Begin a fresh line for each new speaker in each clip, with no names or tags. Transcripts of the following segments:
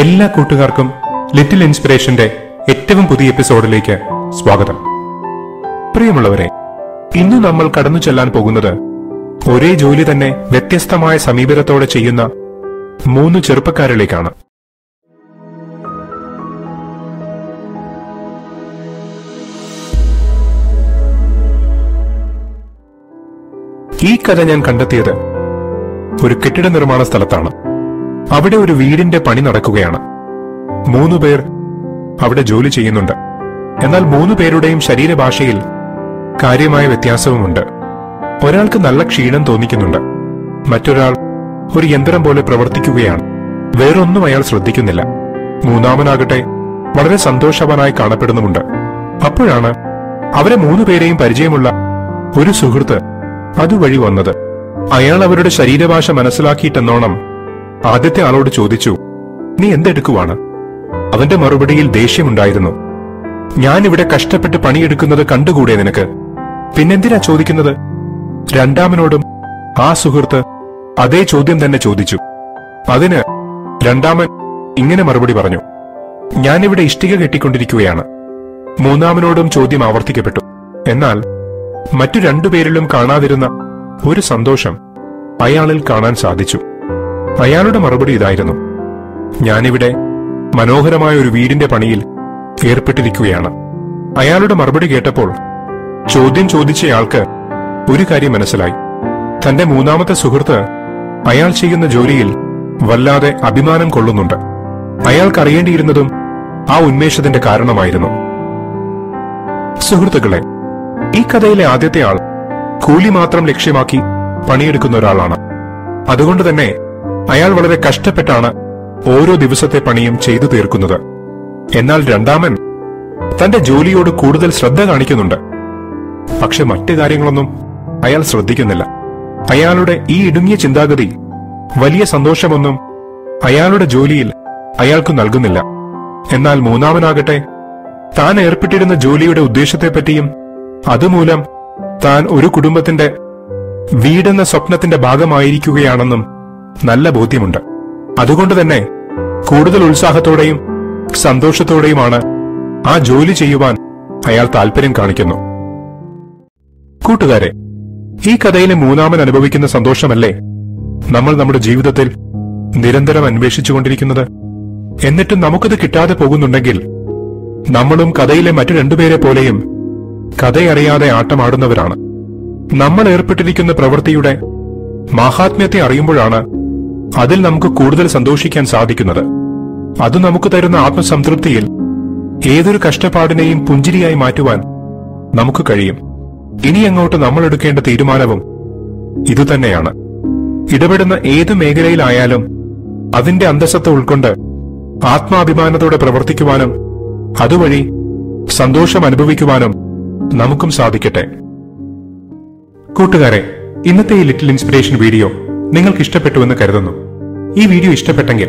എല്ലാ കൂട്ടുകാർക്കും ലിറ്റിൽ ഇൻസ്പിറേഷന്റെ ഏറ്റവും പുതിയ എപ്പിസോഡിലേക്ക് സ്വാഗതം. പ്രിയമുള്ളവരെ ഇന്ന് നമ്മൾ കടന്നു ചെല്ലാൻ പോകുന്നത് ഒരേ ജോലി തന്നെ വ്യത്യസ്തമായ സമീപനത്തോടെ ചെയ്യുന്ന മൂന്ന് ചെറുപ്പക്കാരിലേക്കാണ്. ഈ കഥ ഞാൻ കണ്ടെത്തിയത് ഒരു കെട്ടിട നിർമ്മാണ സ്ഥലത്താണ്. അവിടെ ഒരു വീടിന്റെ പണി നടക്കുകയാണ്. മൂന്നു പേർ അവിടെ ജോലി ചെയ്യുന്നുണ്ട്. എന്നാൽ മൂന്നു പേരുടെയും ശരീരഭാഷയിൽ കാര്യമായ വ്യത്യാസവുമുണ്ട്. ഒരാൾക്ക് നല്ല ക്ഷീണം തോന്നിക്കുന്നുണ്ട്. മറ്റൊരാൾ ഒരു യന്ത്രം പോലെ പ്രവർത്തിക്കുകയാണ്. വേറൊന്നും അയാൾ ശ്രദ്ധിക്കുന്നില്ല. മൂന്നാമനാകട്ടെ വളരെ സന്തോഷവാനായി കാണപ്പെടുന്നുമുണ്ട്. അപ്പോഴാണ് അവരെ മൂന്നു പേരെയും പരിചയമുള്ള ഒരു സുഹൃത്ത് അതുവഴി വന്നത്. അയാൾ അവരുടെ ശരീരഭാഷ മനസ്സിലാക്കിയിട്ടെന്നോണം ആദ്യത്തെ ആളോട് ചോദിച്ചു നീ എന്തെടുക്കുവാണ്? അവന്റെ മറുപടിയിൽ ദേഷ്യമുണ്ടായിരുന്നു. ഞാൻ ഇവിടെ കഷ്ടപ്പെട്ട് പണിയെടുക്കുന്നത് കണ്ടുകൂടെ നിനക്ക്? പിന്നെന്തിനാ ചോദിക്കുന്നത്? രണ്ടാമനോടും ആ സുഹൃത്ത് അതേ ചോദ്യം തന്നെ ചോദിച്ചു. അതിന് രണ്ടാമൻ ഇങ്ങനെ മറുപടി പറഞ്ഞു ഞാനിവിടെ ഇഷ്ടിക കെട്ടിക്കൊണ്ടിരിക്കുകയാണ്. മൂന്നാമനോടും ചോദ്യം ആവർത്തിക്കപ്പെട്ടു. എന്നാൽ മറ്റു രണ്ടുപേരിലും കാണാതിരുന്ന ഒരു സന്തോഷം അയാളിൽ കാണാൻ സാധിച്ചു. അയാളുടെ മറുപടി ഇതായിരുന്നു. ഞാനിവിടെ മനോഹരമായ ഒരു വീടിന്റെ പണിയിൽ ഏർപ്പെട്ടിരിക്കുകയാണ്. അയാളുടെ മറുപടി കേട്ടപ്പോൾ ചോദ്യം ചോദിച്ചയാൾക്ക് ഒരു കാര്യം മനസ്സിലായി. തന്റെ മൂന്നാമത്തെ സുഹൃത്ത് അയാൾ ചെയ്യുന്ന ജോലിയിൽ വല്ലാതെ അഭിമാനം കൊള്ളുന്നുണ്ട്. അയാൾക്കറിയേണ്ടിയിരുന്നതും ആ ഉന്മേഷത്തിന്റെ കാരണമായിരുന്നു. സുഹൃത്തുക്കളെ ഈ കഥയിലെ ആദ്യത്തെ ആൾ കൂലി മാത്രം ലക്ഷ്യമാക്കി പണിയെടുക്കുന്ന ഒരാളാണ്. അതുകൊണ്ട് തന്നെ അയാൾ വളരെ കഷ്ടപ്പെട്ടാണ് ഓരോ ദിവസത്തെ പണിയും ചെയ്തു തീർക്കുന്നത്. എന്നാൽ രണ്ടാമൻ തന്റെ ജോലിയോട് കൂടുതൽ ശ്രദ്ധ കാണിക്കുന്നുണ്ട്. പക്ഷെ മറ്റു കാര്യങ്ങളൊന്നും അയാൾ ശ്രദ്ധിക്കുന്നില്ല. അയാളുടെ ഈ ഇടുങ്ങിയ ചിന്താഗതി വലിയ സന്തോഷമൊന്നും അയാളുടെ ജോലിയിൽ അയാൾക്ക് നൽകുന്നില്ല. എന്നാൽ മൂന്നാമനാകട്ടെ താൻ ഏർപ്പെട്ടിരുന്ന ജോലിയുടെ ഉദ്ദേശത്തെപ്പറ്റിയും അതുമൂലം താൻ ഒരു കുടുംബത്തിന്റെ വീടെന്ന സ്വപ്നത്തിന്റെ ഭാഗമായിരിക്കുകയാണെന്നും നല്ല ബോധ്യമുണ്ട്. അതുകൊണ്ട് തന്നെ കൂടുതൽ ഉത്സാഹത്തോടെയും സന്തോഷത്തോടെയുമാണ് ആ ജോലി ചെയ്യുവാൻ അയാൾ താല്പര്യം കാണിക്കുന്നു. കൂട്ടുകാരെ ഈ കഥയിലെ മൂന്നാമൻ അനുഭവിക്കുന്ന സന്തോഷമല്ലേ? നമ്മൾ നമ്മുടെ ജീവിതത്തിൽ നിരന്തരം അന്വേഷിച്ചുകൊണ്ടിരിക്കുന്നത്? എന്നിട്ടും നമുക്കത് കിട്ടാതെ പോകുന്നുണ്ടെങ്കിൽ നമ്മളും കഥയിലെ മറ്റു രണ്ടുപേരെ പോലെയും കഥയറിയാതെ ആട്ടമാടുന്നവരാണ്. നമ്മൾ ഏർപ്പെട്ടിരിക്കുന്ന പ്രവൃത്തിയുടെ മാഹാത്മ്യത്തെ അറിയുമ്പോഴാണ് അതിൽ നമുക്ക് കൂടുതൽ സന്തോഷിക്കാൻ സാധിക്കുന്നത്. അത് നമുക്ക് തരുന്ന ആത്മസംതൃപ്തിയിൽ ഏതൊരു കഷ്ടപ്പാടിനെയും പുഞ്ചിരിയായി മാറ്റുവാൻ നമുക്ക് കഴിയും. ഇനി അങ്ങോട്ട് നമ്മൾ എടുക്കേണ്ട തീരുമാനവും ഇതുതന്നെയാണ്. ഇടപെടുന്ന ഏത് മേഖലയിലായാലും അതിന്റെ അന്തസ്സത്ത ഉൾക്കൊണ്ട് ആത്മാഭിമാനത്തോടെ പ്രവർത്തിക്കുവാനും അതുവഴി സന്തോഷം അനുഭവിക്കുവാനും നമുക്കും സാധിക്കട്ടെ. കൂട്ടുകാരെ ഇന്നത്തെ ഈ ലിറ്റിൽ ഇൻസ്പിറേഷൻ വീഡിയോ നിങ്ങൾക്ക് ഇഷ്ടപ്പെട്ടുവെന്ന് കരുതുന്നു. ഈ വീഡിയോ ഇഷ്ടപ്പെട്ടെങ്കിൽ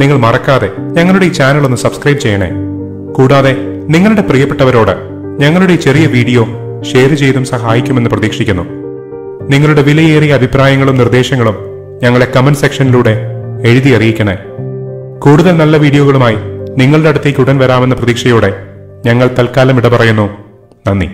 നിങ്ങൾ മറക്കാതെ ഞങ്ങളുടെ ഈ ചാനൽ ഒന്ന് സബ്സ്ക്രൈബ് ചെയ്യണേ. കൂടാതെ നിങ്ങളുടെ പ്രിയപ്പെട്ടവരോട് ഞങ്ങളുടെ ഈ ചെറിയ വീഡിയോ ഷെയർ ചെയ്തും സഹായിക്കുമെന്ന് പ്രതീക്ഷിക്കുന്നു. നിങ്ങളുടെ വിലയേറിയ അഭിപ്രായങ്ങളും നിർദ്ദേശങ്ങളും ഞങ്ങളെ കമന്റ് സെക്ഷനിലൂടെ എഴുതി അറിയിക്കണേ. കൂടുതൽ നല്ല വീഡിയോകളുമായി നിങ്ങളുടെ അടുത്തേക്ക് ഉടൻ വരാമെന്ന പ്രതീക്ഷയോടെ ഞങ്ങൾ തൽക്കാലം ഇട പറയുന്നു നന്ദി.